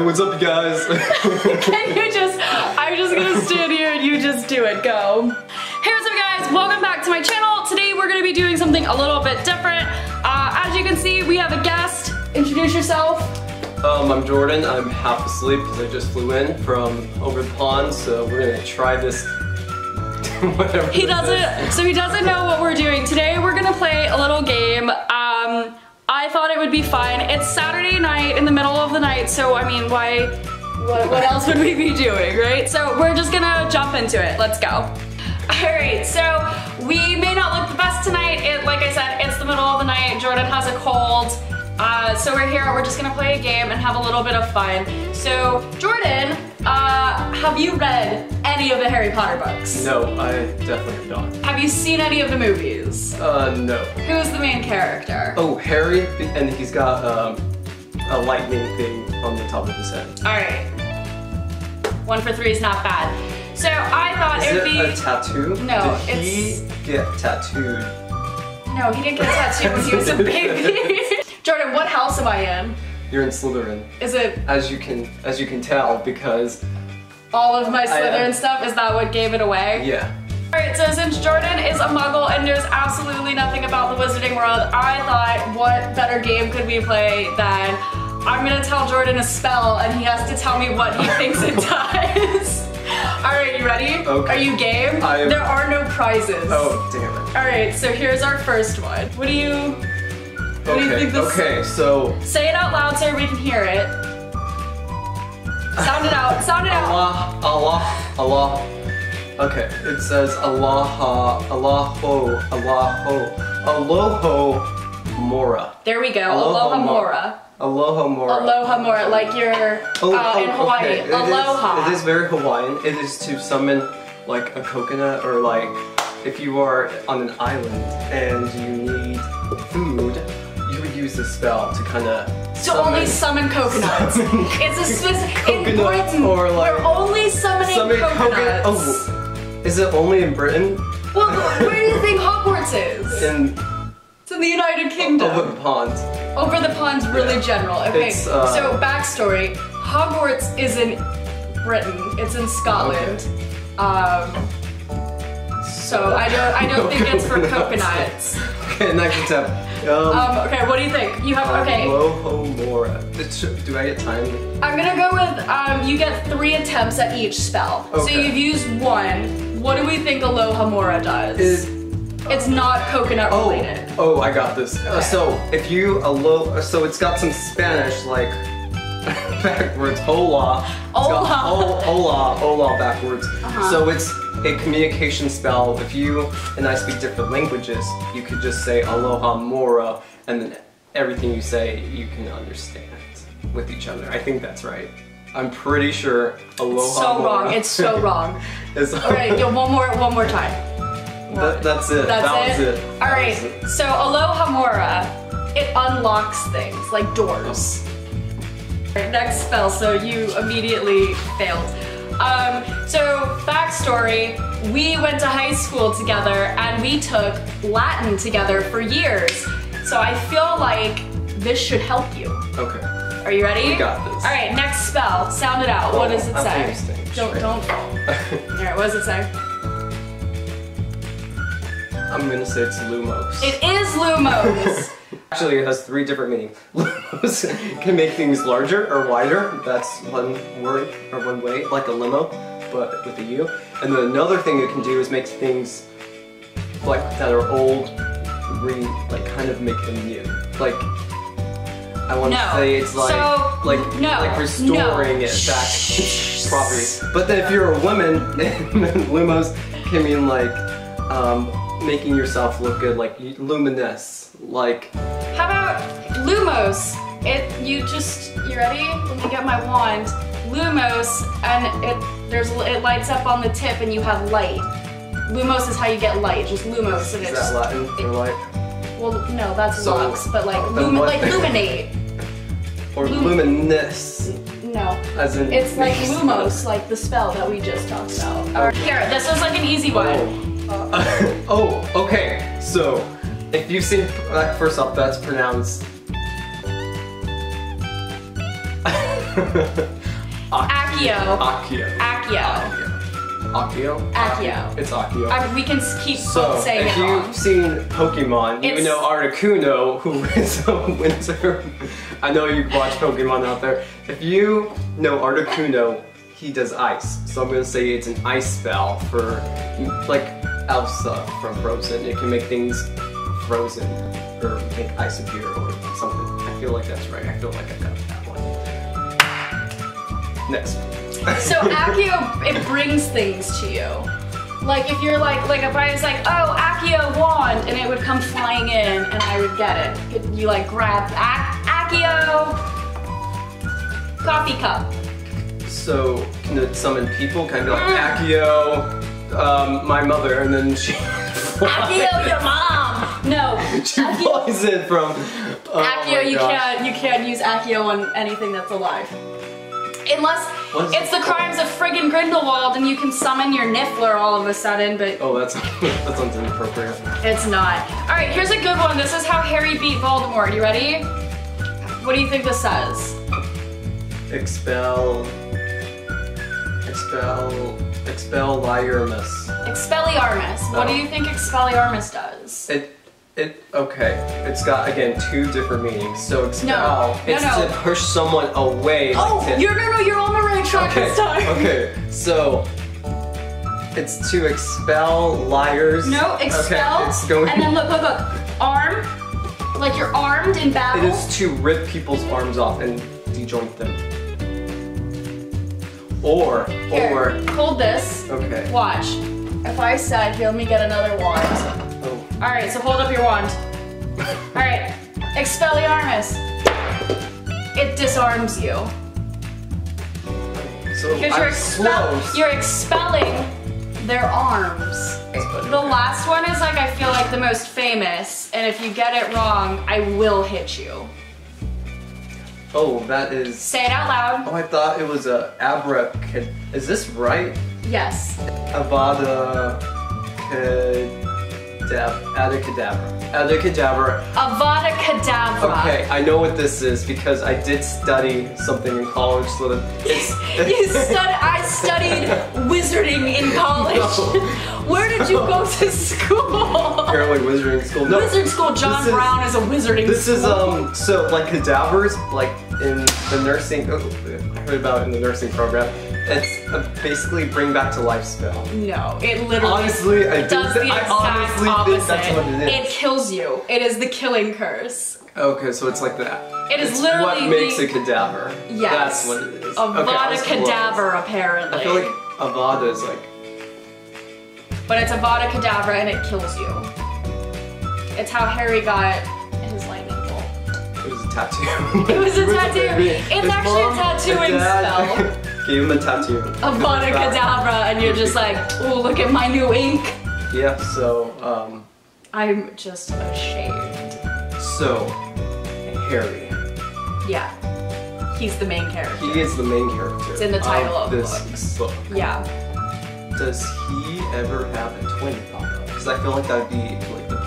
Hey, what's up, you guys? Can you just, I'm just gonna stand here and you just do it, go. Hey, what's up guys? Welcome back to my channel. Today we're gonna be doing something a little bit different. Uh, as you can see, we have a guest. Introduce yourself. um, I'm Jordan. I'm half asleep because I just flew in from over the pond, so we're gonna try this. whatever. He doesn't, so he doesn't know what we're doing. Today we're gonna play a little game. Um, I thought it would be fine. It's Saturday night in the middle of the night, so I mean, why, what, what else would we be doing, right? So we're just gonna jump into it. Let's go. All right, so we may not look the best tonight. It, like I said, it's the middle of the night. Jordan has a cold. Uh, so we're here, we're just gonna play a game and have a little bit of fun. So, Jordan, uh, have you read any of the Harry Potter books? No, I definitely have not. Have you seen any of the movies? Uh, no. Who's the main character? Oh, Harry, and he's got um, a lightning thing on the top of his head. Alright. One for three is not bad. So I thought Is it would be. a tattoo? No, Did he get tattooed? no, he didn't get tattooed when he was a baby. Jordan, what house am I in? You're in Slytherin, Is it as you can as you can tell because all of my uh, Slytherin am- stuff? Is that what gave it away? yeah. Alright, so since Jordan is a muggle and knows absolutely nothing about the wizarding world, I thought what better game could we play than I'm gonna tell Jordan a spell and he has to tell me what he thinks it does. Alright, you ready? Okay. Are you game? I am- There are no prizes. Oh, damn it. Alright, so here's our first one. What do you What do you Okay, think this is? okay, so say it out loud so everybody can hear it? Sound it out, sound it out. Allah, Allah, Allah. Okay, it says Allaha, Allahu, Allahu, Aloho Mora. There we go. Aloha Aloha Mora. Aloha Mora. Aloha Mora, like you're Oh, uh, oh, in Hawaii. okay. It is- Aloha. it is very Hawaiian. It is to summon like a coconut or like if you are on an island and you need food, you would use this spell to kind of to only summon coconuts. it's a specific in Britain. or, like, we're only summoning summon coconuts. coconut. Oh, is it only in Britain? Well, where do you think Hogwarts is? In It's in the United Kingdom. over the pond. Over the pond's really Yeah. general. Okay, uh, so backstory: Hogwarts is in Britain. It's in Scotland. Um, so I don't, I don't think it's for coconuts. Okay, next attempt. Um, Um, okay, what do you think? You have okay. Aloha Mora. Do I get time? I'm gonna go with um, you get three attempts at each spell. Okay. So you've used one. What do we think Aloha Mora does? Is it's not coconut oh related. oh I got this. Uh, so if you alo so it's got some Spanish like backwards hola. It's Hola. hola hola backwards. Uh-huh. So it's a communication spell. If you and I speak different languages, you could just say aloha mora, and then everything you say you can understand with each other. I think that's right. I'm pretty sure aloha so mora wrong. It's so wrong. is All right, yo, one more, one more time. That, that's it. That's that it. was it. All That right. it. So Aloha Mora, it unlocks things like doors. Next spell. So you immediately failed. Um, so backstory: we went to high school together and we took Latin together for years. So I feel like this should help you. Okay. Are you ready? We got this. All right, next spell. Sound it out. what Oh, does it I'm say? Don't don't. All right, what does it say? I'm gonna say it's Lumos. It is Lumos. Actually, it has three different meanings. Lumos can make things larger or wider. That's one word or one way, like a limo, but with a U. And then another thing it can do is make things like that are old, re like kind of make them new. Like I want to No. say it's like So, like no, like restoring no. it back to its properties. But then if you're a woman, lumos can mean like um, making yourself look good, like luminous, like How about Lumos? It you just you ready? Let me get my wand. Lumos and it there's it lights up on the tip and you have light. Lumos is how you get light, just Lumos and is it's that Latin for like well no that's So, lux, but like lumi- like luminate. or Lum- luminous, No. as in It's like Lumos, like the spell that we just talked about. Alright, Here, this was like an easy one. Oh. oh, okay. So, if you've seen that first off, that's pronounced. Accio. Accio. Accio. Accio? Accio. It's Accio. I, we can keep So, saying if it you've wrong. seen Pokemon, you It's- know Articuno, who is a winter. I know you watch Pokemon out there. If you know Articuno, he does ice. So I'm gonna say it's an ice spell for, like Elsa from Frozen. It can make things frozen or make ice appear or something. I feel like that's right. I feel like I got that one. Next. So Accio, it brings things to you. Like if you're like, like if I was like, oh, Accio wand, and it would come flying in, and I would get it. You like grab Ac- Accio coffee cup. So can it summon people? I be like Mm. Accio, um, my mother, and then she Accio, your mom. She Accio, flies from. Oh Accio, you gosh. can't, you can't use Accio on anything that's alive. Unless it's it the crimes of friggin' Grindelwald, and you can summon your Niffler all of a sudden, but Oh, that's that sounds inappropriate. It's not. All right, here's a good one. This is how Harry beat Voldemort. You ready? What do you think this says? Expel. Expel. Expel Lyramus. Expelliarmus. What do Oh. you think Expelliarmus does? It. It. Okay. It's got again two different meanings. So expel. No, it's no. to push someone away. Oh, like to- you're no, no, you're on the right track Okay. this time. Okay. So. It's to expel liars. No, expel. Okay, it's going. And then look, look, look. Arm. Like you're armed in battle. It is to rip people's arms off and dejoint them. Or, Here, or, hold this. okay. Watch. If I said, here, let me get another wand. All right, so hold up your wand. All right, Expelliarmus. It disarms you. so Because you're, expel- you're expelling their arms. The last one is like, I feel like the most famous, and if you get it wrong, I will hit you. Oh, that is. Say it out loud. Oh, I thought it was a abracad. Is this right? Yes. Avada. Kedavra. Adacadabra. Adacadabra. Avada Kedavra. Okay, I know what this is because I did study something in college, so that it's. You stud- I studied wizarding in college. No. Where did you go to school? Apparently, wizarding school. No, Wizard school. John is- Brown is a wizarding This is um so like cadavers like in the nursing oh, I heard about it in the nursing program. It's a basically bring back to life spell. No, it literally Honestly, I does the exact opposite. it is. kills you. It is the killing curse. Okay, so it's like that. It is It's literally what makes the- a cadaver. Yes. That's what it is. Avada Okay, close. Apparently. I feel like Avada is like but it's Avada Kedavra and it kills you. It's how Harry got his lightning bolt. it was a tattoo. It was a tattoo. It's actually a mom tattooing and Gave him a tattoo. Avada Kedavra, and you're just like, oh, look at my new ink. Yeah, so um I'm just ashamed. so Harry. Yeah. He's the main character. He is the main character. It's in the title of the this book. Yeah. Does he ever have a twin pop up? Because I feel like that'd be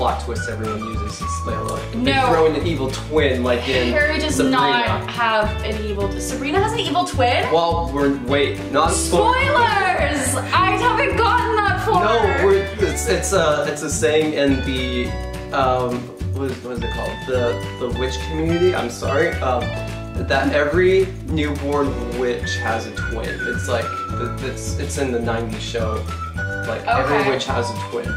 plot twist everyone uses. Is they like they No. throw in an evil twin like in Harry does Sabrina. not have an evil. twin. Sabrina has an evil twin. Well, we're wait, not spo- Spoilers! I haven't gotten that far. No, we're it's it's a it's a saying in the um what is, what is it called the the witch community. I'm sorry. Um, that every newborn witch has a twin. It's like it's it's in the '90s show. Like Okay. every witch has a twin.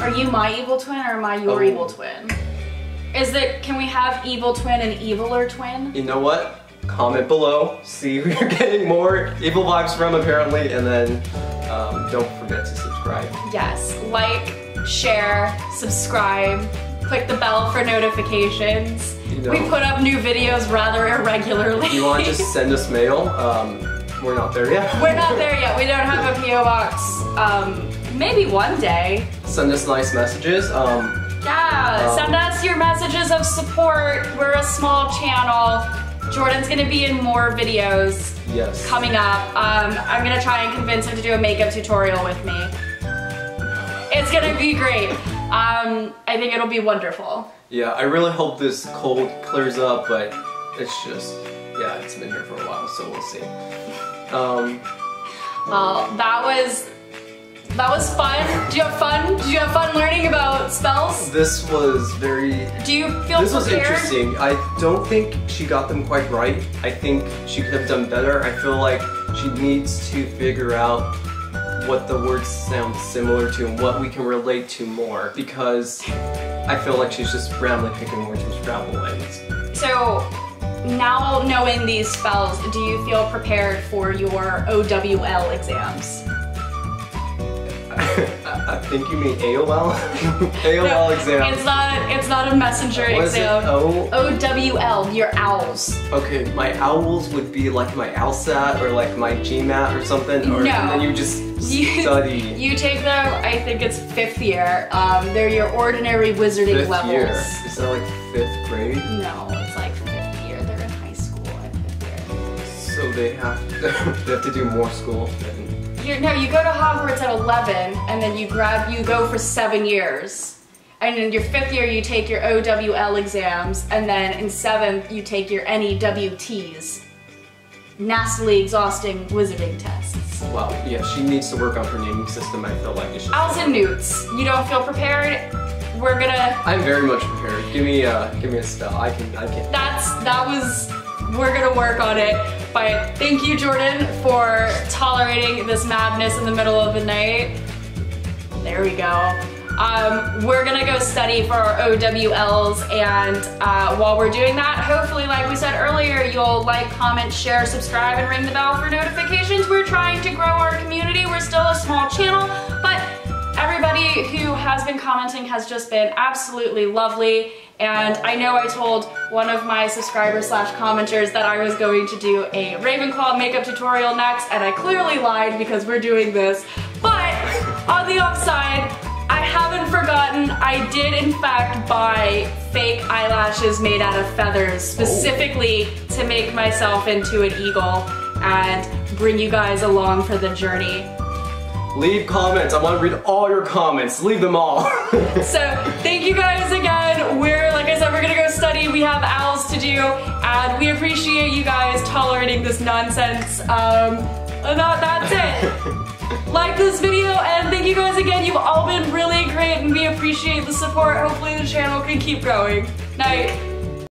Are you my evil twin or am I your Oh. evil twin? Is that can we have evil twin and eviler twin? You know what? Comment below. See who you're getting more evil vibes from apparently, and then um, don't forget to subscribe. Yes. Like, share, subscribe, click the bell for notifications. You know. We put up new videos rather irregularly. If You want to just send us mail? Um, we're not there yet. We're not there yet. We don't have a PO box. Um, maybe one day. Send us nice messages. Um, Yeah, Um, send us your messages of support. We're a small channel. Jordan's gonna be in more videos yes. coming up. Um, I'm gonna try and convince him to do a makeup tutorial with me. It's gonna be great. Um, I think it'll be wonderful. Yeah, I really hope this cold clears up, but it's just yeah, it's been here for a while, so we'll see. Um, Well, that was that was fun. Did you have fun? Did you have fun learning about spells? this was very Do you feel This was interesting. I don't think she got them quite right. I think she could have done better. I feel like she needs to figure out what the words sound similar to and what we can relate to more because I feel like she's just randomly picking words with travel lanes. So now knowing these spells, do you feel prepared for your OWL exams? I think you mean AOL? AOL exam. It's not. It's not a messenger What exam. Oh, OWL, your owls. okay. My owls would be like my OWLSAT or like my GMAT or something, or No. and then you just You, study you take them. I think it's fifth year. Um, they're your ordinary wizarding fifth levels. year. Is that like fifth grade? No, they have they have to do more school. You're, no, you go to Hogwarts at 11, and then you grab, you go for seven years. And in your fifth year, you take your OWL exams, and then in seventh, you take your NEWTs. Nastily exhausting wizarding tests. Well, yeah, she needs to work on her naming system. I feel like. Owls and newts. You don't feel prepared? We're gonna. I'm very much prepared. Give me uh, give me a spell. I can, I can. That's that was. We're gonna work on it. But thank you, Jordan, for tolerating this madness in the middle of the night. There we go. Um, we're gonna go study for our OWLs, and uh, while we're doing that, hopefully, like we said earlier, you'll like, comment, share, subscribe, and ring the bell for notifications. We're trying to grow our community. We're still a small channel, but everybody who has been commenting has just been absolutely lovely. And I know I told one of my subscribers slash commenters that I was going to do a Ravenclaw makeup tutorial next, and I clearly lied because we're doing this. But on the upside, I haven't forgotten, I did in fact buy fake eyelashes made out of feathers specifically to make myself into an eagle and bring you guys along for the journey. Leave comments. I want to read all your comments. Leave them all. So thank you guys again. We're, like I said, we're gonna go study. We have owls to do, and we appreciate you guys tolerating this nonsense. Um, and that, that's it. like this video, and thank you guys again. You've all been really great, and we appreciate the support. Hopefully the channel can keep growing. Night.